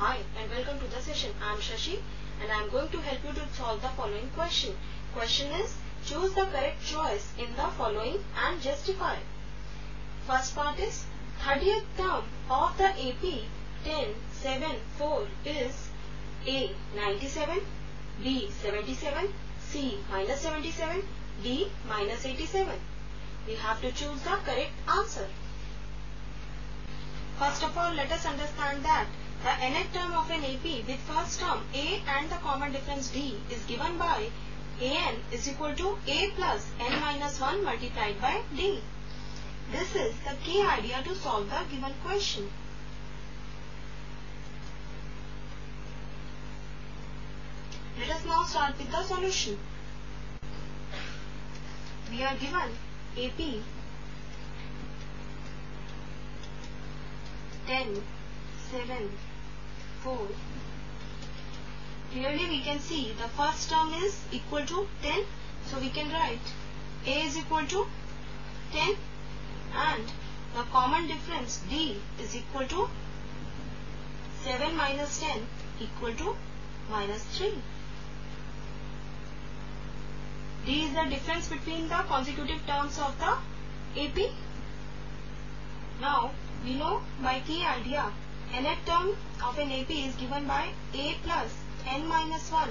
Hi and welcome to the session. I am Shashi and I am going to help you to solve the following question. Question is choose the correct choice in the following and justify. First part is 30th term of the AP 10, 7, 4 is A 97, B 77, C minus 77, D minus 87. We have to choose the correct answer. First of all, let us understand that the nth term of an AP with first term A and the common difference D is given by an is equal to A plus n minus 1 multiplied by D. This is the key idea to solve the given question. Let us now start with the solution. We are given AP 10, 7, 4. Clearly we can see the first term is equal to 10. So we can write A is equal to 10 and the common difference D is equal to 7 minus 10 equal to minus 3. D is the difference between the consecutive terms of the AP. Now we know by key idea nth term of an AP is given by A plus n minus 1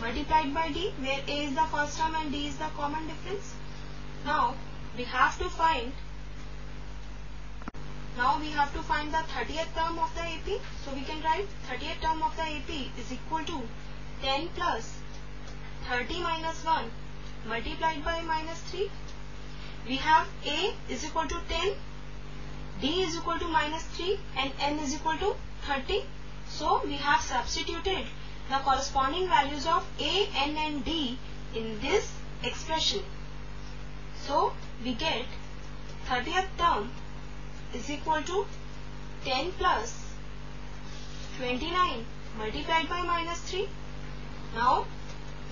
multiplied by D where A is the first term and D is the common difference. Now we have to find now we have to find the 30th term of the AP. So we can write 30th term of the AP is equal to 10 plus 30 minus 1 multiplied by minus 3. We have A is equal to 10, D is equal to minus 3 and N is equal to 30. So we have substituted the corresponding values of A, N and D in this expression. So we get 30th term is equal to 10 plus 29 multiplied by minus 3. Now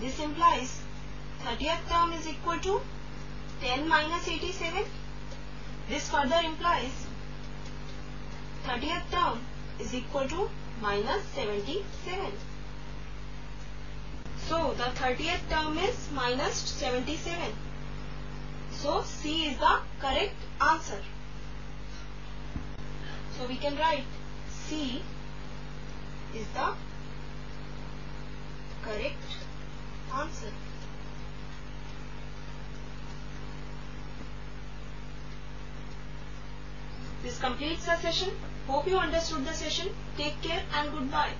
this implies 30th term is equal to 10 minus 87. This further implies 30th term is equal to minus 77. So the 30th term is minus 77. So C is the correct answer. So we can write C is the correct answer. This completes the session. Hope you understood the session. Take care and goodbye.